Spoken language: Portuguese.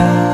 voltar.